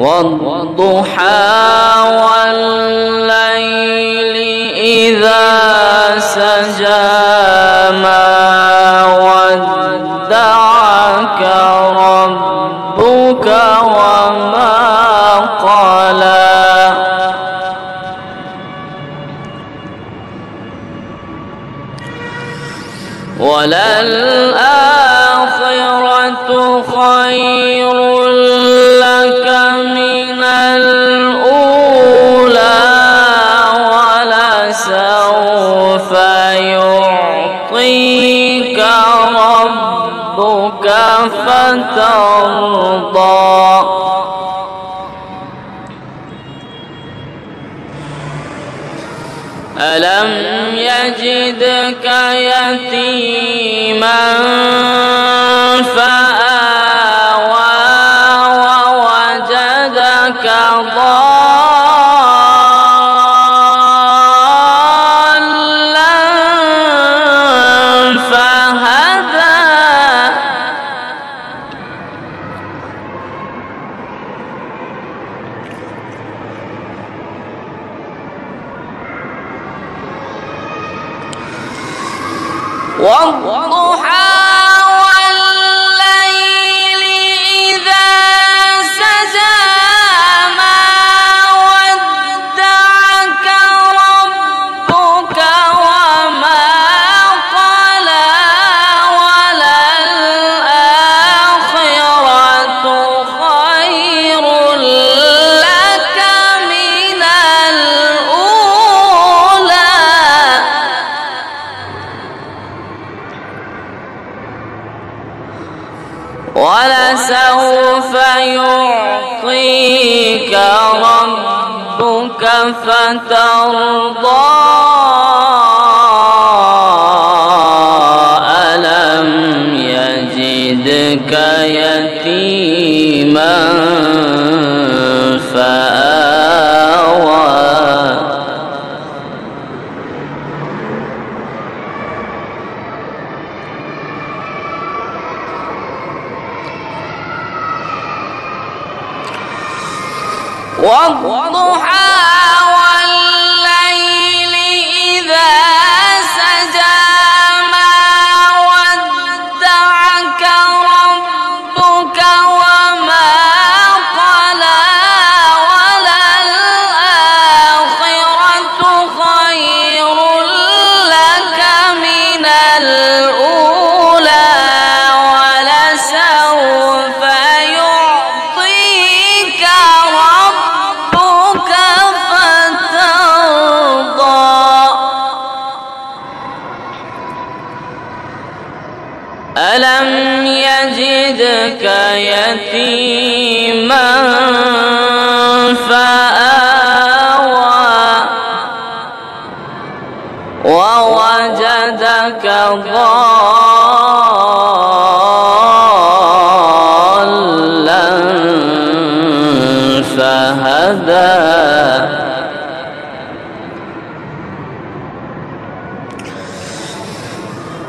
والضحى والليل إذا سجى ما ودعك ربك وما قلى. وللآخرة خير الأولى ولسوف يعطيك ربك فترضى. ألم يجدك يتيما والضحى ولسوف يعطيك ربك فترضى. والضحى ألم يجدك يتيما فآوى ووجدك ضالا فهدى.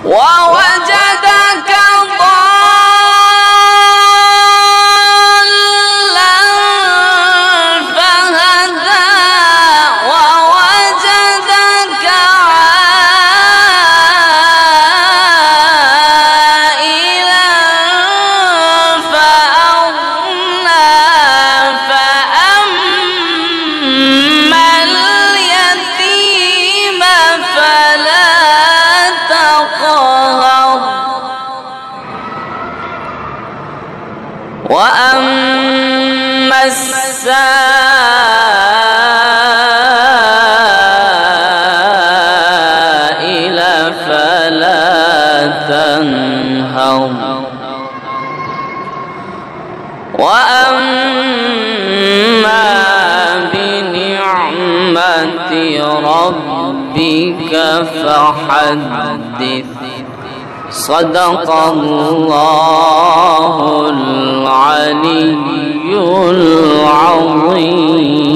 ووجدك وأما بنعمة ربك فحدث. صدق الله العلي العظيم.